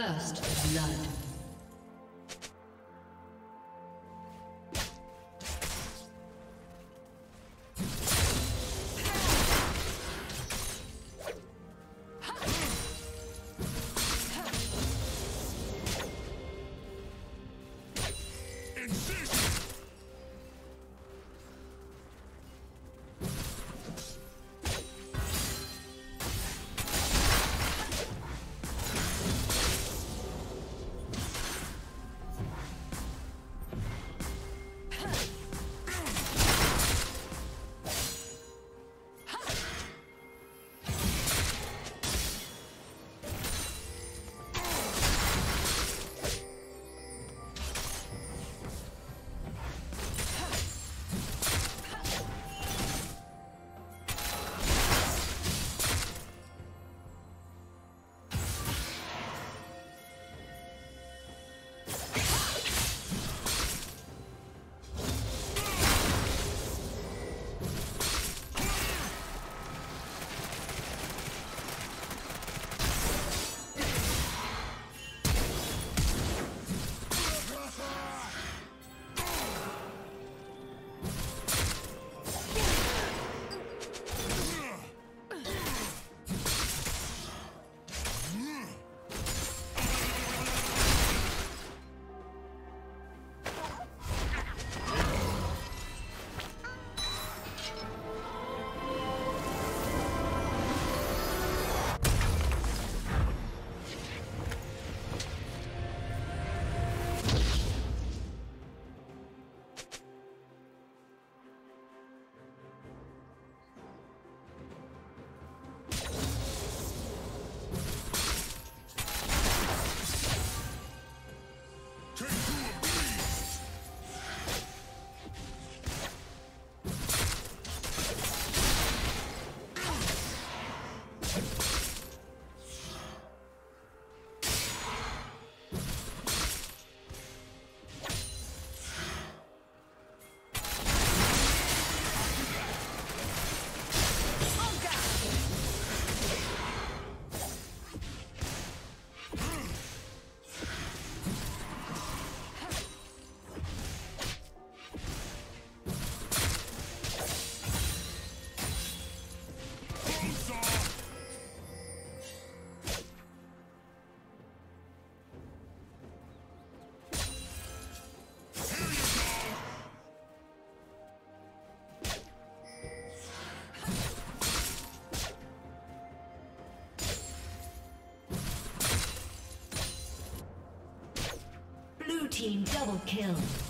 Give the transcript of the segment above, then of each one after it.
First blood. Team double kill.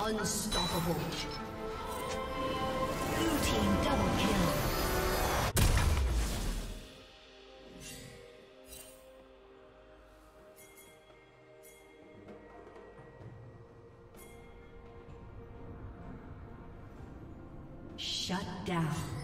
Unstoppable. Shut down.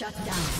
Shut down.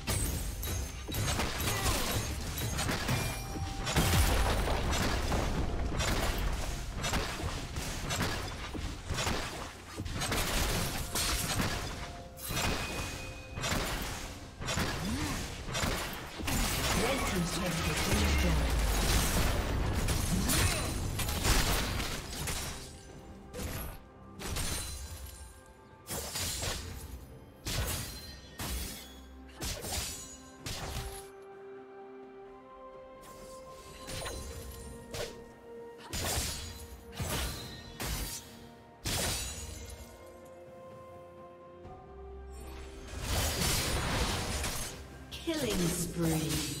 Killing spree.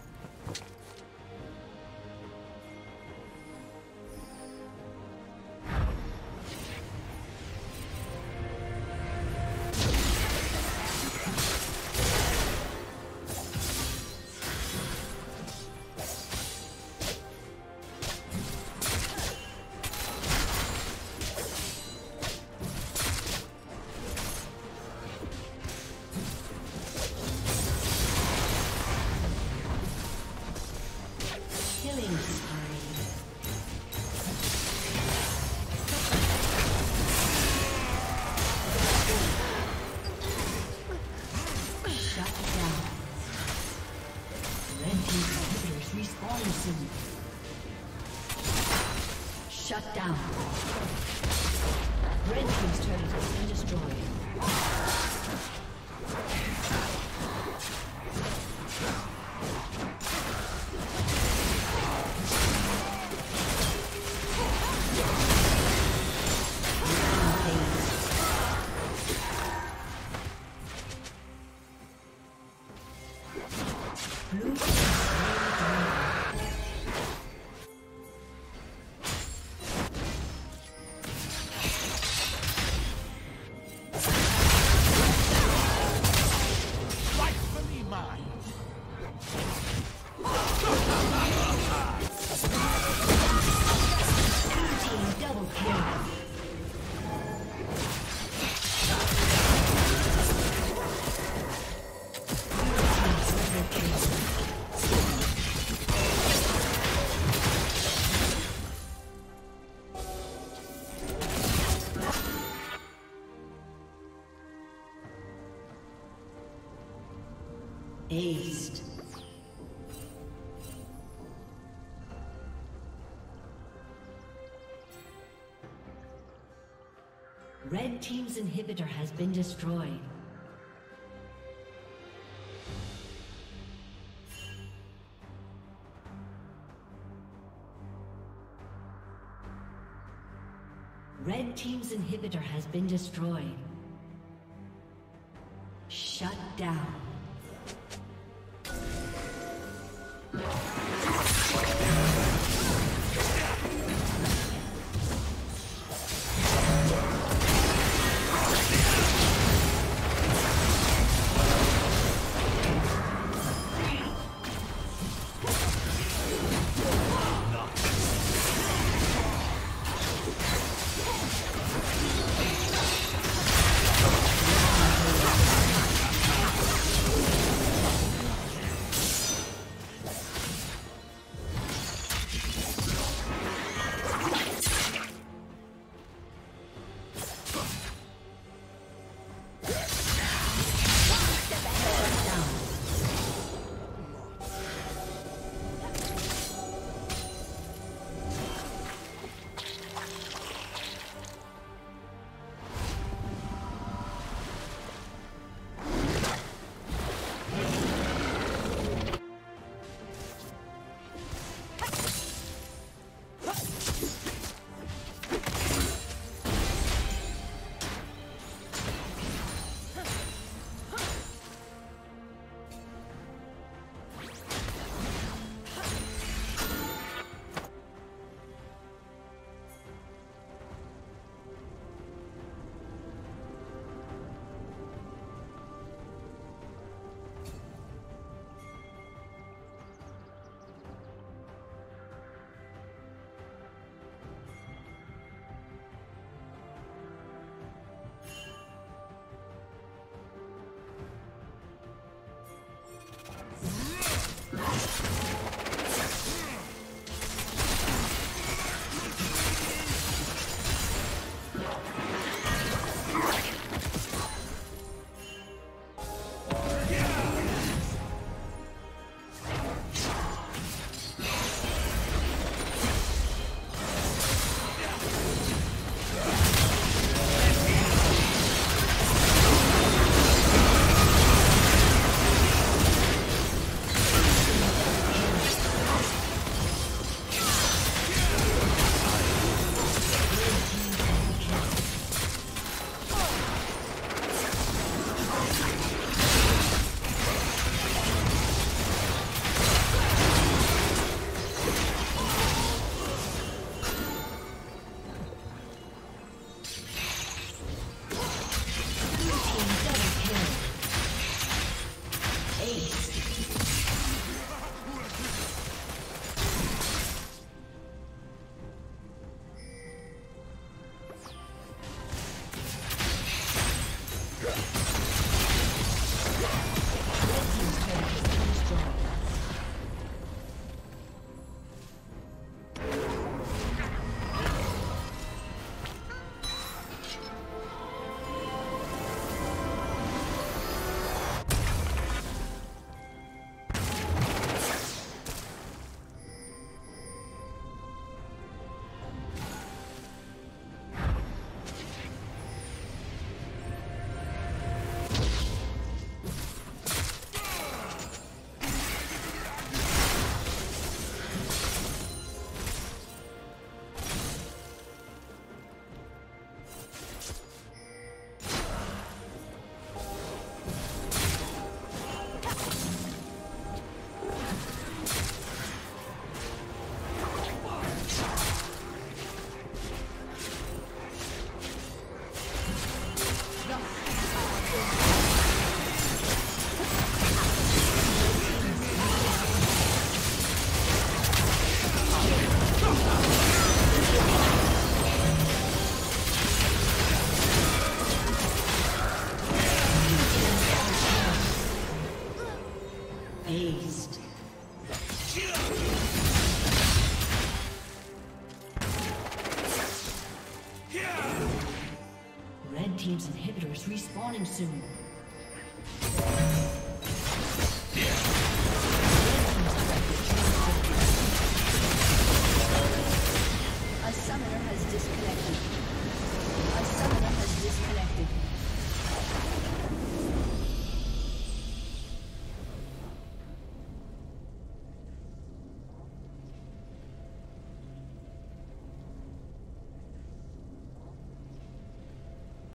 Red Team's inhibitor has been destroyed. Red Team's inhibitor has been destroyed. Shut down.